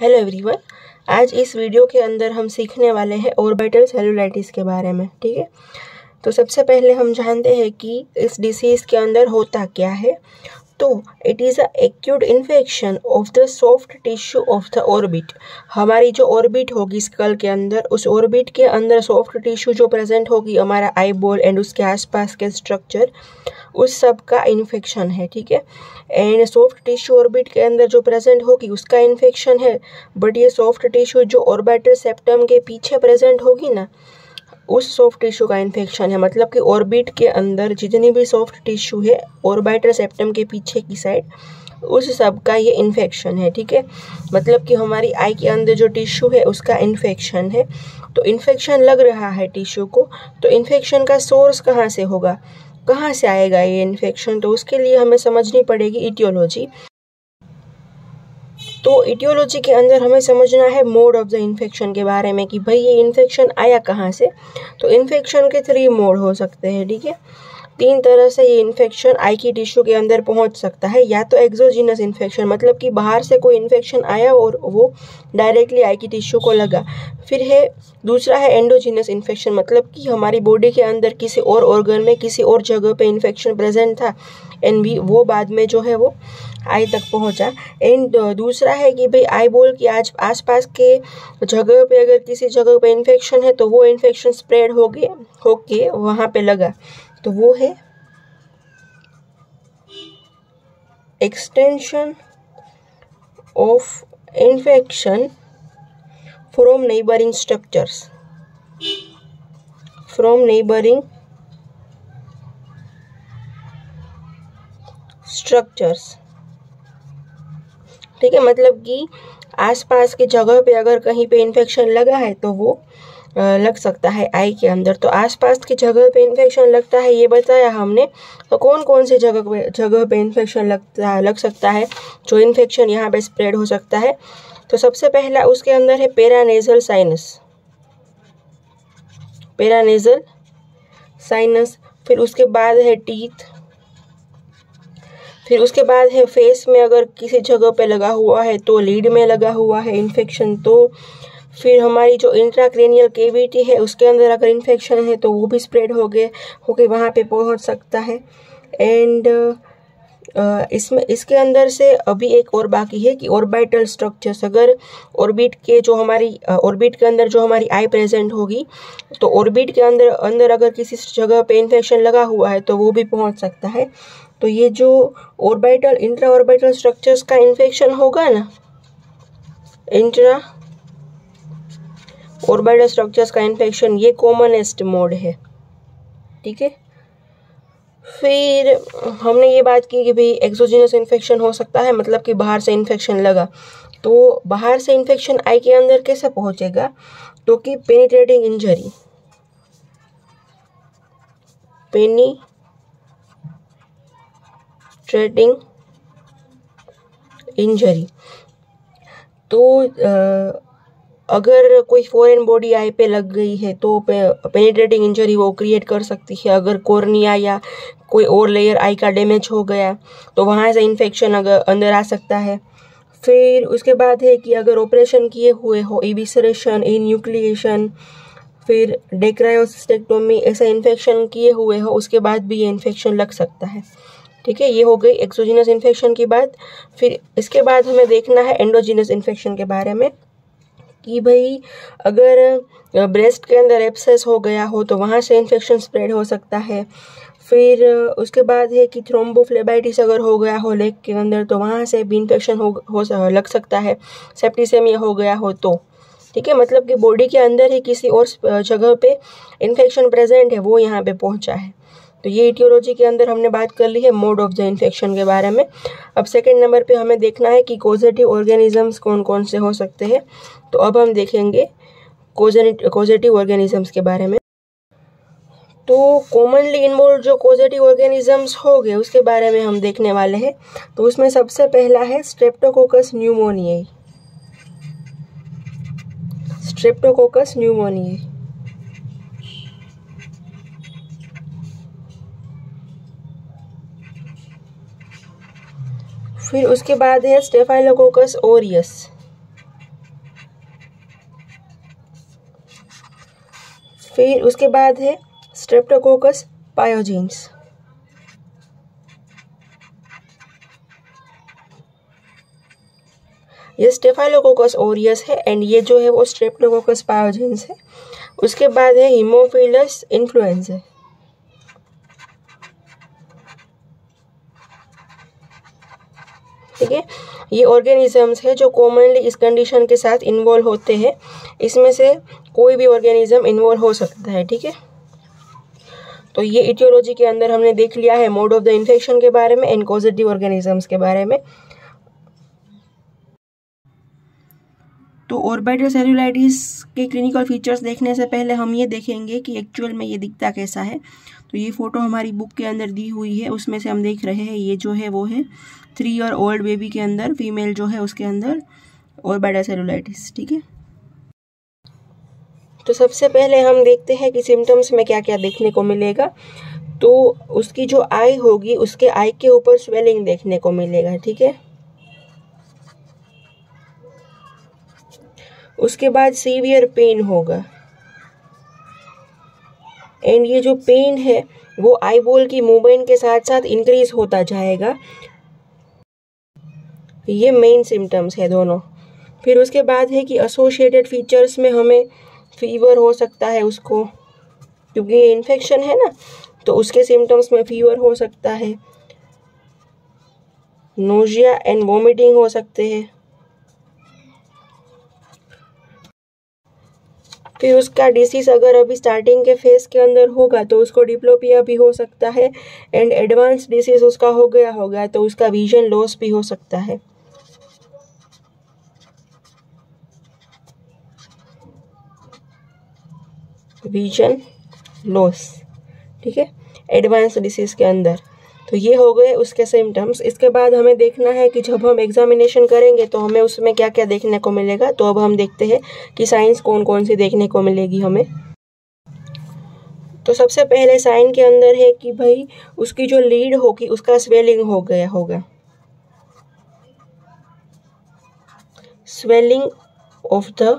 Hello everyone आज इस video के अंदर हम सीखने वाले हैं ऑर्बिटल सेलुलाइटिस के बारे में, ठीक है? तो सबसे पहले हम जानते हैं कि इस डिसीज़ के अंदर होता क्या है। तो it is a acute infection of the soft tissue of the orbit हमारी जो ऑर्बिट होगी स्कल के अंदर, उस ऑर्बिट के अंदर सॉफ्ट टिश्यू जो प्रेजेंट होगी, हमारा आई बॉल एंड उसके आसपास के स्ट्रक्चर उस सब का इन्फेक्शन है, ठीक है? एंड सॉफ्ट टिश्यू ऑर्बिट के अंदर जो प्रेजेंट होगी, उसका इन्फेक्शन है बट ये सॉफ्ट टिश्यू जो ऑर्बिटल सेप्टम के पीछे प्रेजेंट होगी ना उस सॉफ्ट टिश्यू का इन्फेक्शन है मतलब कि ऑर्बिट के अंदर जितनी भी सॉफ्ट टिश्यू है ऑर्बिटल सेप्टम के पीछे की साइड उस सब का ये इन्फेक्शन है, ठीक है? मतलब कि हमारी आई के अंदर जो टिश्यू है, उसका इन्फेक्शन है। तो इन्फेक्शन लग रहा है टिश्यू को तो इन्फेक्शन का सोर्स कहाँ से होगा? कहाँ से आएगा ये इन्फेक्शन तो उसके लिए हमें समझनी पड़ेगी इटियोलॉजी तो इटियोलॉजी के अंदर हमें समझना है मोड ऑफ़ द इन्फेक्शन के बारे में कि भाई ये इन्फेक्शन आया कहाँ से? तो इन्फेक्शन के थ्री मोड हो सकते हैं, ठीक है? तीन तरह से ये इन्फेक्शन आई की टिश्यू के अंदर पहुँच सकता है, या तो एक्सोजीनस इन्फेक्शन मतलब कि बाहर से कोई इन्फेक्शन आया और वो डायरेक्टली आई की टिश्यू को लगा। फिर है, दूसरा है एंडोजीनस इन्फेक्शन मतलब कि हमारी बॉडी के अंदर किसी और ऑर्गन में, किसी और जगह पे इन्फेक्शन प्रेजेंट था एंड भी वो बाद में जो है वो आई तक पहुँचा। एंड दूसरा है कि भाई आई बोल कि आज आसपास के जगह पे अगर किसी जगह पे इन्फेक्शन है तो वो इन्फेक्शन स्प्रेड हो गए होके वहाँ पे लगा। तो वो है extension of infection from neighbouring structures from neighbouring structures ठीक है मतलब कि आसपास की जगह पे अगर कहीं पे इन्फेक्शन लगा है तो वो लग सकता है आई के अंदर। तो आसपास की जगह पे इन्फेक्शन लगता है, ये बताया हमने। तो कौन कौन सी जगह पे जगह पे इन्फेक्शन लगता, लग सकता है? जो इन्फेक्शन यहाँ पे स्प्रेड हो सकता है। तो सबसे पहला उसके अंदर है पेरानेजल साइनस पेरानेजल साइनस फिर उसके बाद है टीथ फिर उसके बाद है फेस में अगर किसी जगह पे लगा हुआ है तो लीड में लगा हुआ है इन्फेक्शन तो फिर हमारी जो इंट्राक्रेनियल केविटी है, उसके अंदर अगर इन्फेक्शन है तो वो भी स्प्रेड हो गए होके वहाँ पे पहुँच सकता है। एंड इसमें, इसके अंदर से अभी एक और बाकी है कि ऑर्बिटल स्ट्रक्चर्स अगर ऑर्बिट के जो हमारी ऑर्बिट के अंदर जो हमारी आई प्रेजेंट होगी तो ऑर्बिट के अंदर अंदर अगर किसी जगह पे इन्फेक्शन लगा हुआ है तो वो भी पहुँच सकता है। तो ये जो ऑर्बिटल इंट्रा ऑर्बिटल स्ट्रक्चर्स का इन्फेक्शन होगा ना इंट्रा ऑर्बिटल स्ट्रक्चर्स का इन्फेक्शन ये कॉमनेस्ट मोड है। ठीक है? फिर हमने ये बात की कि भाई एक्सोजिनस इन्फेक्शन हो सकता है मतलब कि बाहर से इन्फेक्शन लगा। तो बाहर से इन्फेक्शन आई के अंदर कैसे पहुंचेगा? तो कि penetrating injury penetrating injury तो आ, अगर कोई फॉरेन बॉडी आई पे लग गई है तो पेनिट्रेटिंग इंजरी वो क्रिएट कर सकती है। अगर कोर्निया या कोई और लेयर आई का डैमेज हो गया तो वहाँ से इन्फेक्शन अगर अंदर आ सकता है। फिर उसके बाद है कि अगर ऑपरेशन किए हुए हो इविसरेशन न्यूक्लिएशन फिर डेक्रायोसिस्टेक्टोमी ऐसा इन्फेक्शन किए हुए हो उसके बाद भी ये इन्फेक्शन लग सकता है। ठीक है, ये हो गई एक्सोजीनस इन्फेक्शन की बात। फिर इसके बाद हमें देखना है एंडोजिनस इन्फेक्शन के बारे में कि भाई अगर ब्रेस्ट के अंदर एप्सेस हो गया हो तो वहाँ से इन्फेक्शन स्प्रेड हो सकता है। फिर उसके बाद है कि थ्रोम्बोफ्लेबाइटिस अगर हो गया हो लेग के अंदर तो वहाँ से भी इन्फेक्शन हो हो लग सकता है। सेप्टिसेमिया हो गया हो तो। ठीक है मतलब कि बॉडी के अंदर ही किसी और जगह पे इन्फेक्शन प्रेजेंट है, वो यहाँ पे पहुँचा है। तो ये इटियोलॉजी के अंदर हमने बात कर ली है मोड ऑफ़ द इन्फेक्शन के बारे में। अब सेकेंड नंबर पे हमें देखना है कि कोजेटिव ऑर्गेनिजम्स कौन कौन से हो सकते हैं। तो अब हम देखेंगे कोजेटिव ऑर्गेनिजम्स के बारे में। तो कॉमनली इन्वॉल्व जो कोजेटिव ऑर्गेनिजम्स हो गए उसके बारे में हम देखने वाले हैं। तो उसमें सबसे पहला है स्ट्रेप्टोकोकस न्यूमोनियाई स्ट्रेप्टोकोकस न्यूमोनियाई फिर उसके बाद है स्टेफाइलोकोकस ओरियस। फिर उसके बाद है स्ट्रेप्टोकोकस पायोजेंस ये स्टेफाइलोकोकस ओरियस है एंड ये जो है वो स्ट्रेप्टोकोकस पायोजेंस है। उसके बाद है हिमोफिलस इन्फ्लुएंजा ठीक है। ये ऑर्गेनिजम्स है जो कॉमनली इस कंडीशन के साथ इन्वॉल्व होते हैं। इसमें से कोई भी ऑर्गेनिज्म इन्वॉल्व हो सकता है, ठीक है? तो ये इटियोलॉजी के अंदर हमने देख लिया है मोड ऑफ़ द इन्फेक्शन के बारे में एंड कॉजिटिव ऑर्गेनिजम्स के बारे में। तो ऑर्बिटल सेलुलाइटिस के क्लिनिकल फीचर्स देखने से पहले हम ये देखेंगे कि एक्चुअल में ये दिखता कैसा है। तो ये फ़ोटो हमारी बुक के अंदर दी हुई है, उसमें से हम देख रहे हैं, ये जो है वो है थ्री ईयर ओल्ड बेबी के अंदर फीमेल जो है उसके अंदर ऑर्बिटल सेलुलाइटिस ठीक है? तो सबसे पहले हम देखते हैं कि सिम्टम्स में क्या क्या देखने को मिलेगा। तो उसकी जो आई होगी, उसके आई के ऊपर स्वेलिंग देखने को मिलेगा, ठीक है? उसके बाद सीवियर पेन होगा। एंड ये जो पेन है, वो आई बॉल की मूवमेंट के साथ साथ इंक्रीज होता जाएगा। ये मेन सिम्टम्स है दोनों। फिर उसके बाद है कि एसोसिएटेड फीचर्स में हमें फीवर हो सकता है उसको। क्योंकि ये इन्फेक्शन है ना तो उसके सिम्टम्स में फीवर हो सकता है। नोजिया एंड वोमिटिंग हो सकते हैं। फिर उसका डिसीज अगर अभी स्टार्टिंग के फेस के अंदर होगा तो उसको डिप्लोपिया भी हो सकता है एंड एडवांस डिसीज उसका हो गया होगा तो उसका विजन लॉस भी हो सकता है। विजन लॉस ठीक है? एडवांस डिसीज के अंदर। तो ये हो गए उसके सिम्टम्स इसके बाद हमें देखना है कि जब हम एग्जामिनेशन करेंगे तो हमें उसमें क्या क्या देखने को मिलेगा। तो अब हम देखते हैं कि साइंस कौन कौन सी देखने को मिलेगी हमें। तो सबसे पहले साइन के अंदर है कि भाई उसकी जो लीड होगी, उसका स्वेलिंग हो गया होगा। स्वेलिंग ऑफ़ द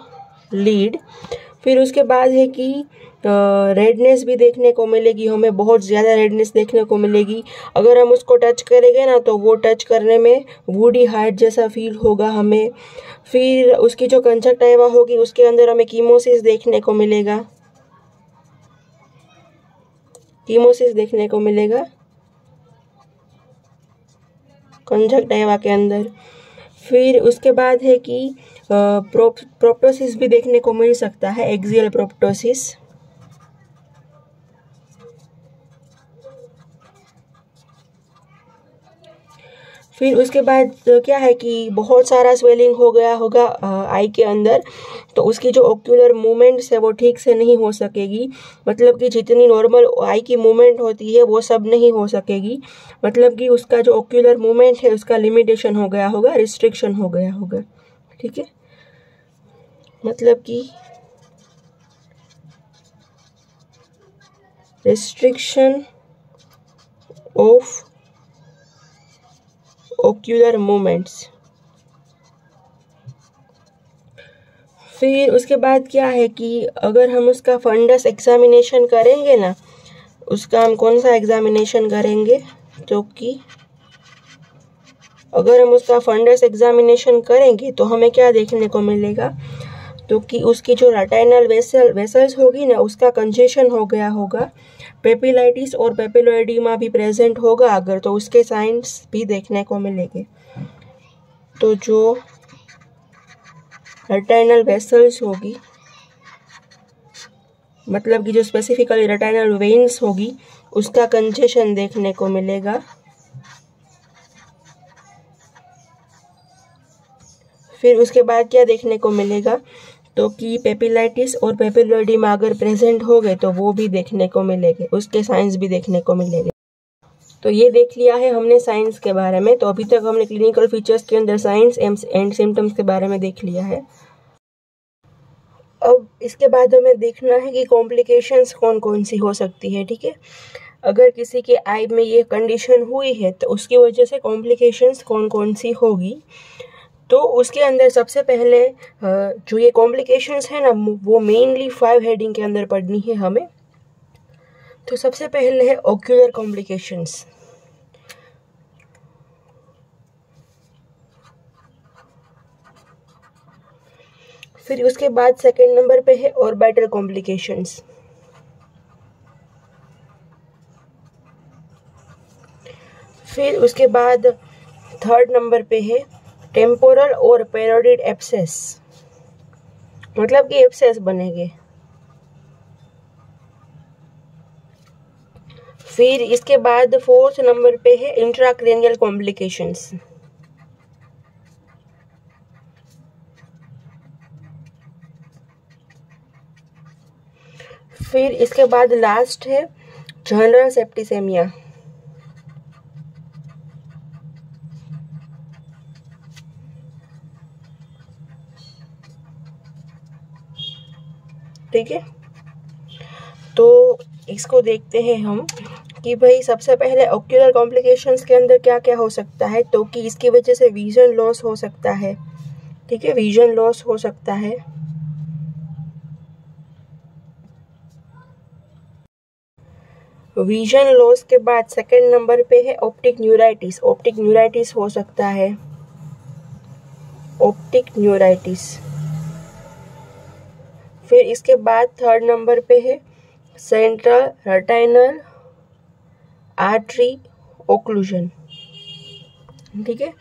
लीड फिर उसके बाद है कि रेडनेस भी देखने को मिलेगी, हमें बहुत ज़्यादा रेडनेस देखने को मिलेगी। अगर हम उसको टच करेंगे ना तो वो टच करने में वुडी हार्ट जैसा फील होगा हमें। फिर उसकी जो कंजक्टाइवा होगी, उसके अंदर हमें कीमोसिस देखने को मिलेगा। कीमोसिस देखने को मिलेगा। कंजक्टाइवा के अंदर। फिर उसके बाद है कि प्रोप्टोसिस भी देखने को मिल सकता है एक्सियल प्रोप्टोसिस फिर उसके बाद क्या है कि बहुत सारा स्वेलिंग हो गया होगा आई के अंदर। तो उसकी जो ओक्यूलर मूवमेंट्स है, वो ठीक से नहीं हो सकेगी। मतलब कि जितनी नॉर्मल आई की मूवमेंट होती है, वो सब नहीं हो सकेगी। मतलब कि उसका जो ओक्यूलर मूवमेंट है, उसका लिमिटेशन हो गया होगा रिस्ट्रिक्शन हो गया होगा। ठीक है? मतलब कि रिस्ट्रिक्शन ऑफ़ ओक्यूलर मूवमेंट्स फिर उसके बाद क्या है कि अगर हम उसका फंडस एग्जामिनेशन करेंगे ना, उसका हम कौन सा एग्जामिनेशन करेंगे? जो कि अगर हम उसका फंडस एग्जामिनेशन करेंगे तो हमें क्या देखने को मिलेगा? तो कि उसकी जो रटाइनल वेसल वेसल्स होगी ना, उसका कंजेशन हो गया होगा। पेपिलाइटिस और पेपिलोइडीमा भी प्रेजेंट होगा अगर तो उसके साइंस भी देखने को मिलेंगे। तो जो रेटाइनल वेसल्स होगी मतलब कि जो स्पेसिफिकली रेटाइनल वेन्स होगी, उसका कंजेशन देखने को मिलेगा। फिर उसके बाद क्या देखने को मिलेगा? तो कि पेपिलाइटिस और पेपिलोइडिमा अगर प्रेजेंट हो गए तो वो भी देखने को मिलेंगे, उसके साइंस भी देखने को मिलेंगे। तो ये देख लिया है हमने साइंस के बारे में तो अभी तक हमने क्लिनिकल फीचर्स के अंदर साइंस एंड सिम्टम्स के बारे में देख लिया है। अब इसके बाद हमें देखना है कि कॉम्प्लिकेशंस कौन कौन सी हो सकती है, ठीक है? अगर किसी के आई में ये कंडीशन हुई है तो उसकी वजह से कॉम्प्लिकेशंस कौन कौन सी होगी। तो उसके अंदर सबसे पहले जो ये कॉम्प्लिकेशंस है ना वो मेनली फाइव हेडिंग के अंदर पढ़नी है हमें। तो सबसे पहले है ओक्यूलर कॉम्प्लिकेशंस फिर उसके बाद सेकंड नंबर पे है ऑर्बिटल कॉम्प्लिकेशंस फिर उसके बाद थर्ड नंबर पे है टेम्पोरल और पेरोडिड एप्सेस मतलब कि एप्सेस बनेंगे। फिर इसके बाद फोर्थ नंबर पे है इंट्राक्रेनियल कॉम्प्लिकेशंस। फिर इसके बाद लास्ट है जनरल सेप्टिसेमिया। है? तो इसको देखते हैं हम कि भाई सबसे पहले ऑक्यूलर कॉम्प्लिकेशंस के अंदर क्या क्या हो सकता है तो कि इसकी वजह से विजन लॉस हो सकता है। ठीक है? विजन लॉस हो सकता है। विजन लॉस के बाद सेकंड नंबर पे है ऑप्टिक न्यूराइटिस ऑप्टिक न्यूराइटिस हो सकता है। ऑप्टिक न्यूराइटिस फिर इसके बाद थर्ड नंबर पे है। सेंट्रल रेटाइनल आर्टरी ओक्लूजन ठीक है?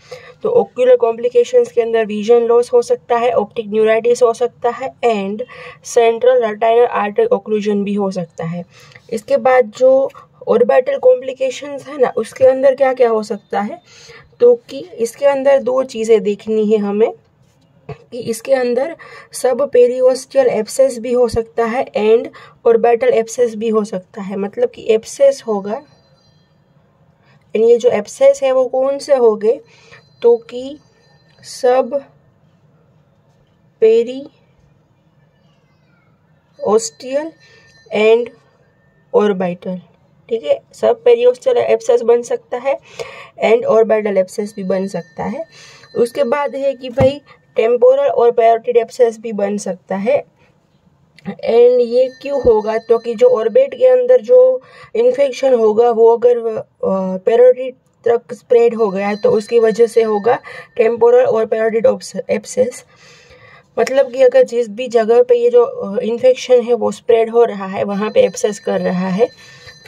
तो ओक्यूलर कॉम्प्लिकेशंस के अंदर विजन लॉस हो सकता है ऑप्टिक न्यूराइटिस हो सकता है and central retinal artery occlusion भी हो सकता है। इसके बाद जो ऑर्बिटल कॉम्प्लिकेशंस है ना, उसके अंदर क्या क्या हो सकता है? तो कि इसके अंदर दो चीज़ें देखनी है हमें। इसके अंदर सब पेरियोस्टियल एप्सेस भी हो सकता है एंड ऑर्बिटल एप्सेस भी हो सकता है। मतलब कि एप्सेस होगा। ये जो एप्सेस है वो कौन से हो गए तो कि सब पेरी ओस्टियल एंड ऑर्बिटल ठीक है? सब पेरियोस्टियल एप्सेस बन सकता है एंड ऑर्बिटल एप्सेस भी बन सकता है। उसके बाद है कि भाई टेम्पोरल और पैरोटिड एप्सेस भी बन सकता है। एंड ये क्यों होगा? तो कि जो ऑर्बिट के अंदर जो इन्फेक्शन होगा, वो अगर पैरोटिड तक स्प्रेड हो गया तो उसकी वजह से होगा टेम्पोरल और पैरोटिड एप्सेस मतलब कि अगर जिस भी जगह पे ये जो इन्फेक्शन है, वो स्प्रेड हो रहा है, वहाँ पे एप्सेस कर रहा है।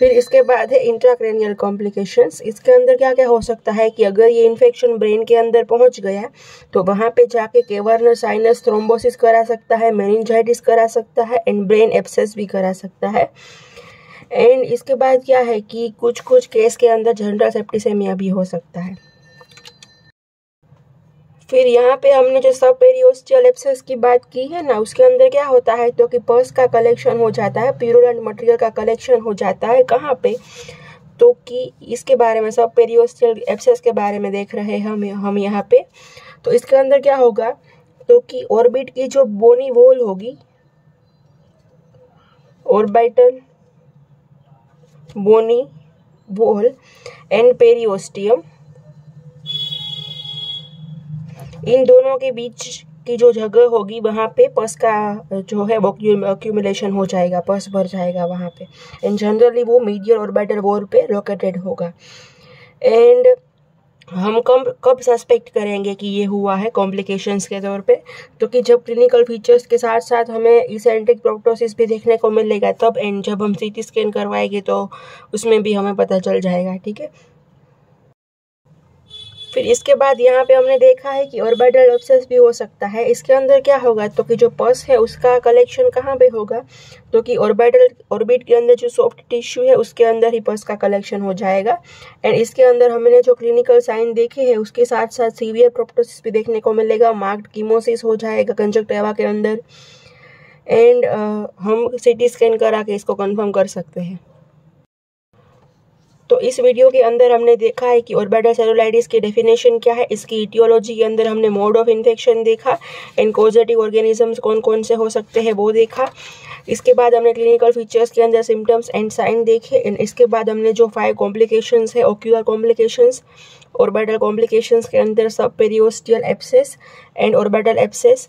फिर इसके बाद है इंट्राक्रेनियल कॉम्प्लिकेशंस इसके अंदर क्या क्या हो सकता है कि अगर ये इन्फेक्शन ब्रेन के अंदर पहुँच गया तो वहाँ पे जाके केवर्नर साइनस थ्रोम्बोसिस करा सकता है मेनिंजाइटिस करा सकता है एंड ब्रेन एप्सेस भी करा सकता है। एंड इसके बाद क्या है कि कुछ कुछ केस के अंदर जनरल सेप्टिसेमिया भी हो सकता है। फिर यहाँ पे हमने जो सब पेरियोस्टियल एप्सेस की बात की है ना, उसके अंदर क्या होता है? तो कि पर्स का कलेक्शन हो जाता है प्यूरोलेंट मटेरियल का कलेक्शन हो जाता है, कहाँ पे? तो कि इसके बारे में सब पेरियोस्टियल एप्सेस के बारे में देख रहे हैं हम हम यहाँ पे। तो इसके अंदर क्या होगा? तो कि ऑर्बिट की जो बोनी वोल होगी orbital bony wall and periosteum इन दोनों के बीच की जो जगह होगी, वहाँ पे पस का जो है वो अक्यूमुलेशन हो जाएगा पस भर जाएगा वहाँ पे। एंड जनरली वो मीडियल ऑर्बिटल वोर पे लोकेटेड होगा। एंड हम कब कब सस्पेक्ट करेंगे कि ये हुआ है कॉम्प्लिकेशंस के तौर पे? तो कि जब क्लिनिकल फीचर्स के साथ साथ हमें इसेंट्रिक प्रोक्टोसिस भी देखने को मिलेगा, तब एंड जब हम सीटी स्कैन करवाएँगे तो उसमें भी हमें पता चल जाएगा, ठीक है? फिर इसके बाद यहाँ पे हमने देखा है कि ऑर्बिटल ऑप्सेस भी हो सकता है। इसके अंदर क्या होगा? तो कि जो पस है उसका कलेक्शन कहाँ पे होगा? तो कि ऑर्बिटल ऑर्बिट के अंदर जो सॉफ्ट टिश्यू है उसके अंदर ही पस का कलेक्शन हो जाएगा। एंड इसके अंदर हमने जो क्लिनिकल साइन देखे हैं उसके साथ साथ सीवियर प्रोप्टोसिस भी देखने को मिलेगा। मार्क्ड कीमोसिस हो जाएगा कंजक्टेवा के अंदर। एंड uh, हम सीटी स्कैन करा के इसको कन्फर्म कर सकते हैं। तो इस वीडियो के अंदर हमने देखा है कि ऑर्बिटल सेलुलाइटिस की डेफिनेशन क्या है। इसकी इटियोलॉजी के अंदर हमने मोड ऑफ़ इन्फेक्शन देखा। एंड कोजेटिव ऑर्गेनिजम्स कौन कौन से हो सकते हैं वो देखा। इसके बाद हमने क्लिनिकल फीचर्स के अंदर सिम्टम्स एंड साइन देखे। एंड इसके बाद हमने जो फाइव कॉम्प्लिकेशंस है ओक्यूलर कॉम्प्लिकेशंस ऑर्बिटल कॉम्प्लिकेशंस के अंदर subperiosteal abscess and orbital abscess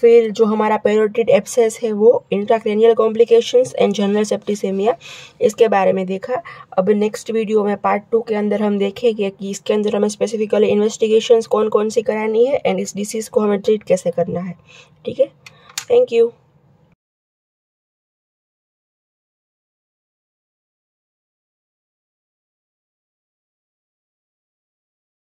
फिर जो हमारा पेरोटिड एप्सेस है, वो intracranial complications and general septicaemia इसके बारे में देखा। अब नेक्स्ट वीडियो में पार्ट टू के अंदर हम देखेंगे कि इसके अंदर हमें स्पेसिफिकली इन्वेस्टिगेशंस कौन कौन सी करानी है एंड इस डिसीज़ को हमें ट्रीट कैसे करना है। ठीक है? Thank you